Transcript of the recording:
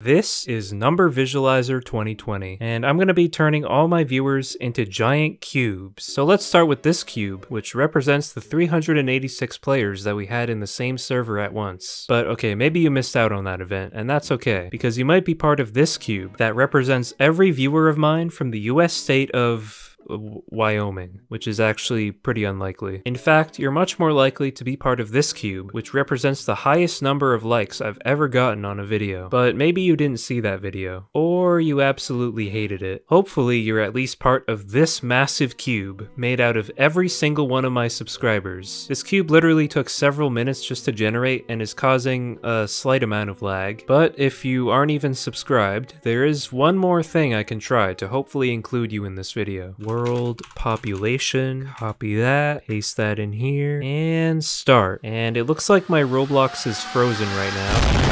This is Number Visualizer 2020, and I'm going to be turning all my viewers into giant cubes. So let's start with this cube, which represents the 386 players that we had in the same server at once. But okay, maybe you missed out on that event, and that's okay, because you might be part of this cube that represents every viewer of mine from the US state of Wyoming, which is actually pretty unlikely. In fact, you're much more likely to be part of this cube, which represents the highest number of likes I've ever gotten on a video. But maybe you didn't see that video, or you absolutely hated it. Hopefully you're at least part of this massive cube made out of every single one of my subscribers. This cube literally took several minutes just to generate and is causing a slight amount of lag. But if you aren't even subscribed, there is one more thing I can try to hopefully include you in this video world population. Copy that, paste that in here, and start. And it looks like my Roblox is frozen right now.